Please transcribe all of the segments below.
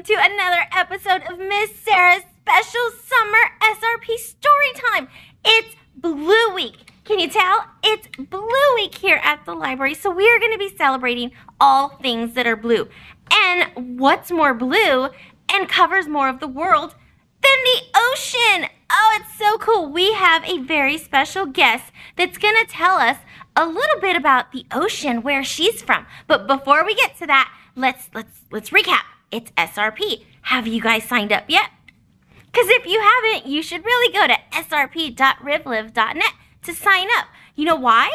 welcome to another episode of Miss Sara's special summer SRP story time. It's Blue Week. Can you tell? It's Blue Week here at the library, so we are going to be celebrating all things that are blue. And what's more blue and covers more of the world than the ocean? Oh, it's so cool. We have a very special guest that's going to tell us a little bit about the ocean where she's from. But before we get to that, let's let's let's recap. It's SRP. Have you guys signed up yet? Because if you haven't, you should really go to srp.rivlib.net to sign up. You know why?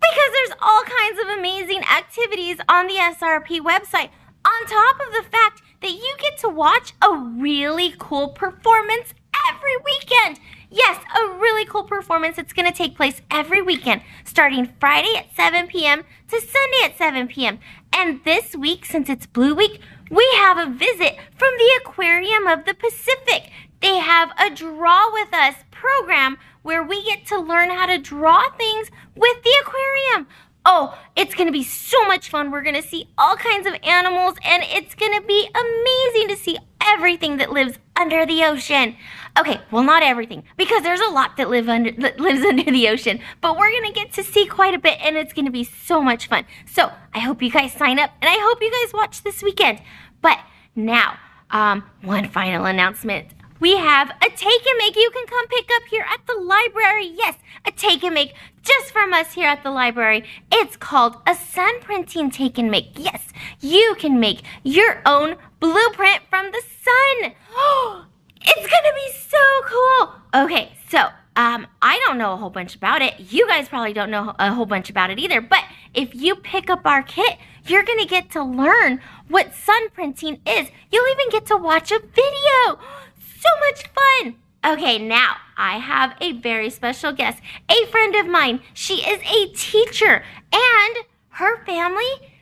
Because there's all kinds of amazing activities on the SRP website, on top of the fact that you get to watch a really cool performance every weekend. Yes, a really cool performance that's going to take place every weekend, starting Friday at 7 p.m. to Sunday at 7 p.m. And this week, since it's Blue Week, we have a visit from the Aquarium of the Pacific. They have a Draw With Us program where we get to learn how to draw things with the aquarium. Oh, it's going to be so much fun. We're going to see all kinds of animals, and it's going to be amazing to see everything that lives under the ocean. Okay, well, not everything, because there's a lot that live under that lives under the ocean. But we're to get to see quite a bit, and it's to be so much fun. So I hope you guys sign up, and I hope you guys watch this weekend. But now, um, one final announcement we have a take and make you can come pick up here at the library. Yes, a take and make just from us here at the library. It's called a sun printing take and make. Yes, you can make your own blueprint from the sun. Oh, it's gonna be so cool. Okay, so um, I don't know a whole bunch about it. You guys probably don't know a whole bunch about it either. But if you pick up our kit, you're to get to learn what sun printing is. You'll even get to watch a video so much fun. Okay, now I have a very special guest, a friend of mine. She is a teacher and her family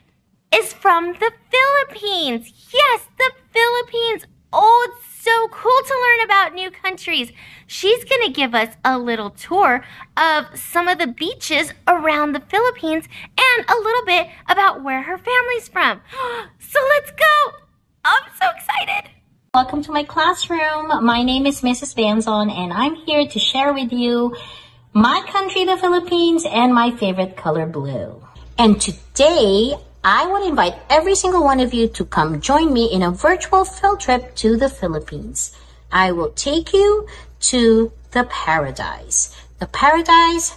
is from the Philippines. Yes, the Philippines. Oh, it's so cool to learn about new countries. She's going to give us a little tour of some of the beaches around the Philippines and a little bit about where her family's from. So let's go. I'm so excited. Welcome to my classroom. My name is Mrs. Banzon and I'm here to share with you my country, the Philippines, and my favorite color blue. And today, I would invite every single one of you to come join me in a virtual field trip to the Philippines. I will take you to the paradise. The paradise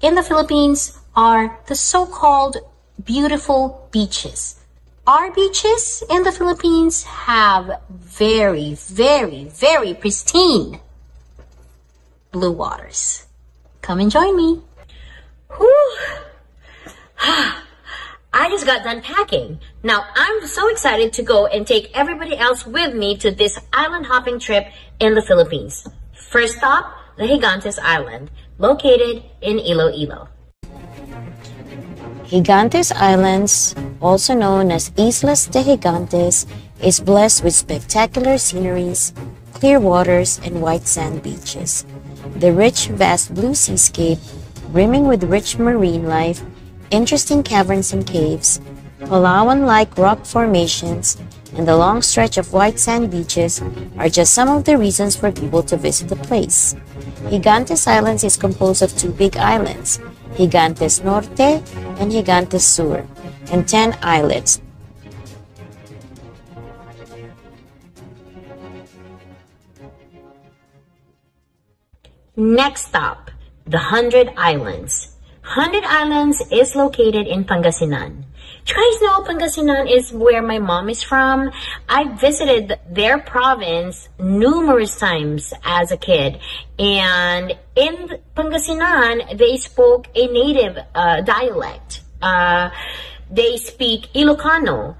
in the Philippines are the so-called beautiful beaches. Our beaches in the Philippines have very, very, very pristine blue waters. Come and join me. Whew. I just got done packing. Now I'm so excited to go and take everybody else with me to this island hopping trip in the Philippines. First stop, the Gigantes Island, located in Iloilo. Gigantes Islands, also known as Islas de Gigantes, is blessed with spectacular sceneries, clear waters, and white sand beaches. The rich, vast blue seascape, brimming with rich marine life, interesting caverns and caves, Palawan-like rock formations, and the long stretch of white sand beaches are just some of the reasons for people to visit the place. Gigantes Islands is composed of two big islands, Gigantes Norte and Gigantes Sur, and 10 islets. Next stop, the Hundred Islands. Hundred Islands is located in Pangasinan. You guys know Pangasinan is where my mom is from? I visited their province numerous times as a kid. And in Pangasinan, they spoke a native uh, dialect. Uh, they speak Ilocano.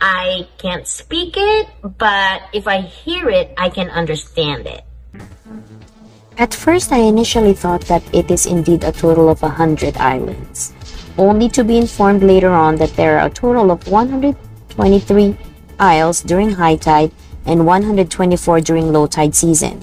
I can't speak it, but if I hear it, I can understand it. At first, I initially thought that it is indeed a total of 100 islands only to be informed later on that there are a total of 123 isles during high tide and 124 during low tide season.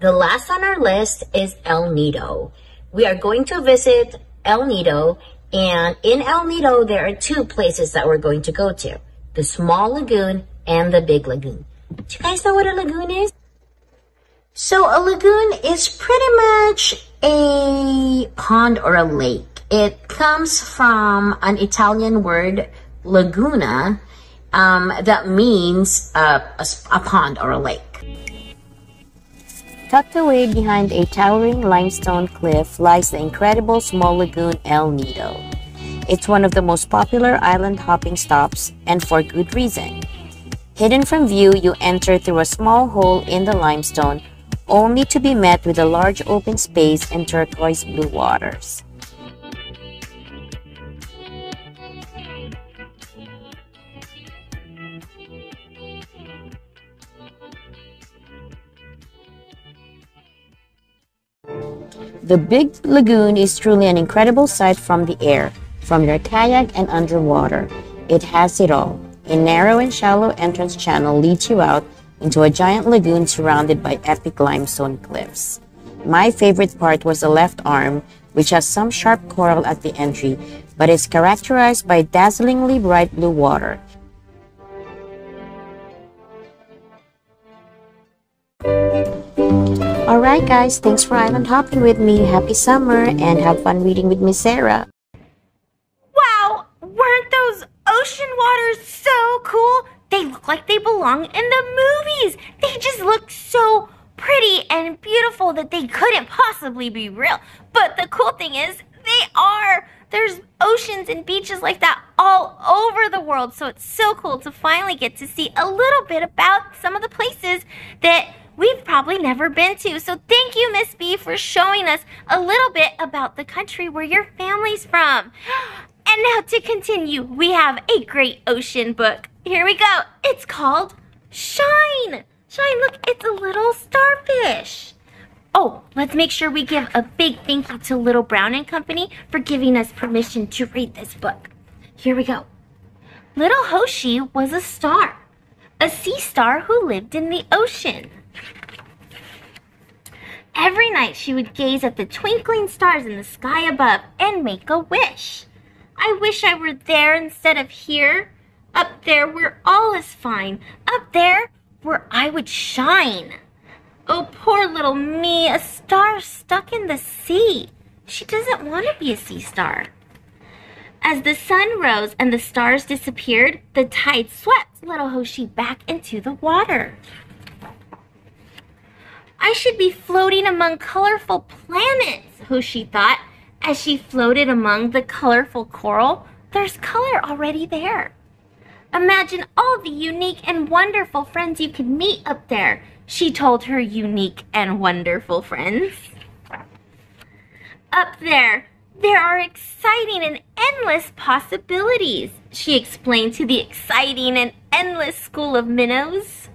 The last on our list is El Nido. We are going to visit El Nido and in El Nido there are two places that we're going to go to. the small lagoon, and the big lagoon. Do you guys know what a lagoon is? So a lagoon is pretty much a pond or a lake. It comes from an Italian word, laguna, um, that means uh, a, a pond or a lake. Tucked away behind a towering limestone cliff lies the incredible small lagoon El Nido. It's one of the most popular island hopping stops, and for good reason. Hidden from view, you enter through a small hole in the limestone, only to be met with a large open space and turquoise blue waters. The Big Lagoon is truly an incredible sight from the air, from your kayak and underwater. It has it all. A narrow and shallow entrance channel leads you out into a giant lagoon surrounded by epic limestone cliffs. My favorite part was the left arm, which has some sharp coral at the entry, but is characterized by dazzlingly bright blue water. Alright guys, thanks for island hopping with me. Happy summer and have fun reading with Miss Sara. Wow, weren't those ocean waters so cool? They look like they belong in the movies. They just look so pretty and beautiful that they couldn't possibly be real. But the cool thing is, they are. There's oceans and beaches like that all over the world. So it's so cool to finally get to see a little bit about some of the places that we've probably never been to. So thank you, Miss B, for showing us a little bit about the country where your family's from. And now to continue, we have a great ocean book. Here we go. It's called Shine. Shine, look, it's a little starfish. Oh, let's make sure we give a big thank you to Little Brown and Company for giving us permission to read this book. Here we go. Little Hoshi was a star, a sea star who lived in the ocean. Every night she would gaze at the twinkling stars in the sky above and make a wish. I wish I were there instead of here. Up there where all is fine. Up there where I would shine. Oh, poor little me, a star stuck in the sea. She doesn't want to be a sea star. As the sun rose and the stars disappeared, the tide swept little Hoshi back into the water. I should be floating among colorful planets, Hoshi thought, as she floated among the colorful coral. There's color already there. Imagine all the unique and wonderful friends you could meet up there, she told her unique and wonderful friends. Up there, there are exciting and endless possibilities, she explained to the exciting and endless school of minnows.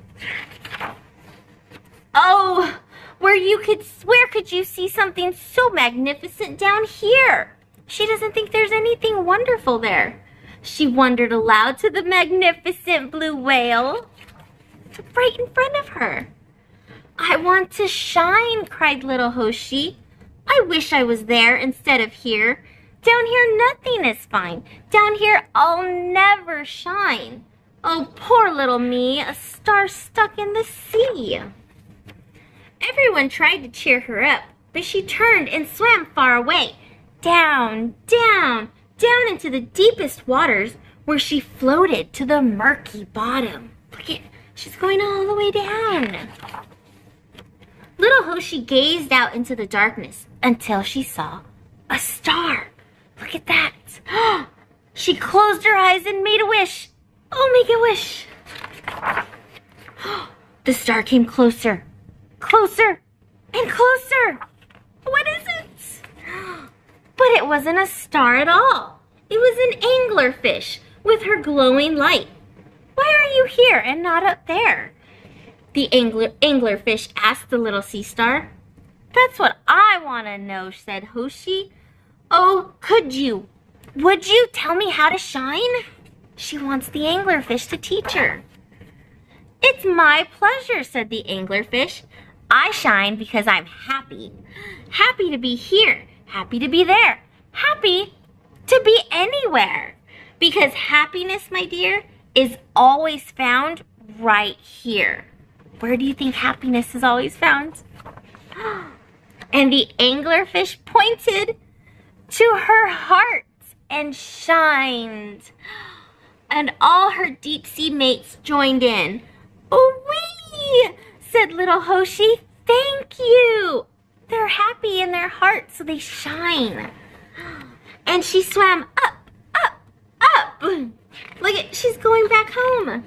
Oh, where you could, where could you see something so magnificent down here? She doesn't think there's anything wonderful there. She wondered aloud to the magnificent blue whale right in front of her. I want to shine, cried little Hoshi. I wish I was there instead of here. Down here, nothing is fine. Down here, I'll never shine. Oh, poor little me, a star stuck in the sea. Everyone tried to cheer her up, but she turned and swam far away. Down, down, down into the deepest waters where she floated to the murky bottom. Look at, she's going all the way down. Little Hoshi gazed out into the darkness until she saw a star. Look at that. she closed her eyes and made a wish. Oh, make a wish. The star came closer Closer and closer. What is it? But it wasn't a star at all. It was an anglerfish with her glowing light. Why are you here and not up there? The angler, anglerfish asked the little sea star. That's what I want to know, said Hoshi. Oh, could you? Would you tell me how to shine? She wants the anglerfish to teach her. It's my pleasure, said the anglerfish. I shine because I'm happy. Happy to be here. Happy to be there. Happy to be anywhere. Because happiness, my dear, is always found right here. Where do you think happiness is always found? And the anglerfish pointed to her heart and shined. And all her deep sea mates joined in. Wee! said little Hoshi. Thank you. They're happy in their hearts, so they shine. And she swam up, up, up. Look at, she's going back home.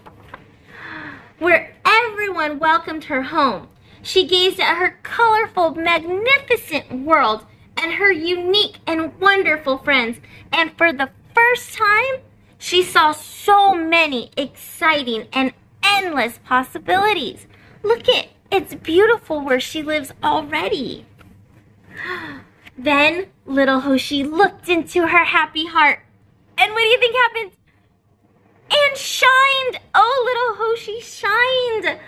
Where everyone welcomed her home. She gazed at her colorful, magnificent world and her unique and wonderful friends. And for the first time, she saw so many exciting and endless possibilities. Look at it's beautiful where she lives already. Then little Hoshi looked into her happy heart. And what do you think happened? And shined! Oh, little Hoshi shined!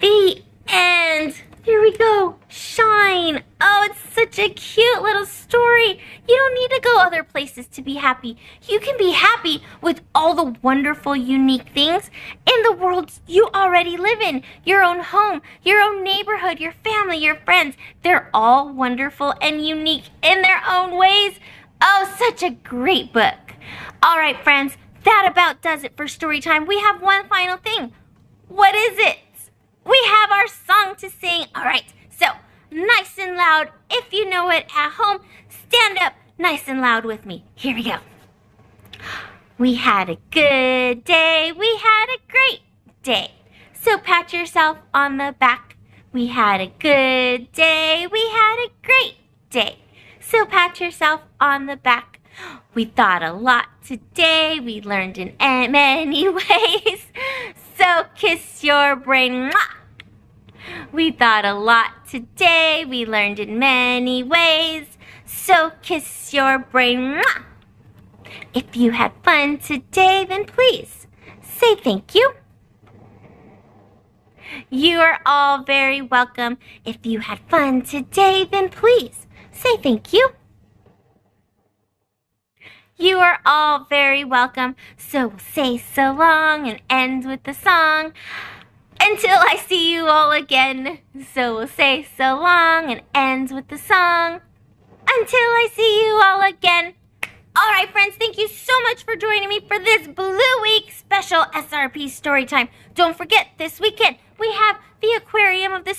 The end. Here we go. Shine. Oh, it's such a cute little story. You don't need to go other places to be happy. You can be happy with all the wonderful, unique things in the world you already live in. Your own home, your own neighborhood, your family, your friends. They're all wonderful and unique in their own ways. Oh, such a great book. All right, friends, that about does it for story time. We have one final thing. What is it? We have our song to sing. All right, so nice and loud. If you know it at home, stand up nice and loud with me. Here we go. We had a good day. We had a great day. So pat yourself on the back. We had a good day. We had a great day. So pat yourself on the back. We thought a lot today. We learned in many ways. So kiss your brain. We thought a lot today. We learned in many ways. So kiss your brain. If you had fun today, then please say thank you. You are all very welcome. If you had fun today, then please say thank you. You are all very welcome. So we'll say so long and end with the song until I see you all again. So we'll say so long and end with the song. Until I see you all again. All right, friends, thank you so much for joining me for this Blue Week special SRP story time. Don't forget, this weekend we have the Aquarium of the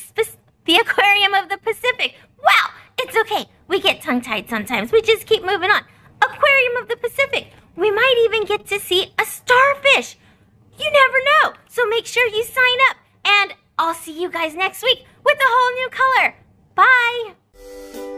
the Aquarium of the Pacific. Wow, it's okay. We get tongue-tied sometimes. We just keep moving on. Aquarium of the Pacific. We might even get to see a starfish. You never know. So make sure you sign up. And I'll see you guys next week with a whole new color. Bye.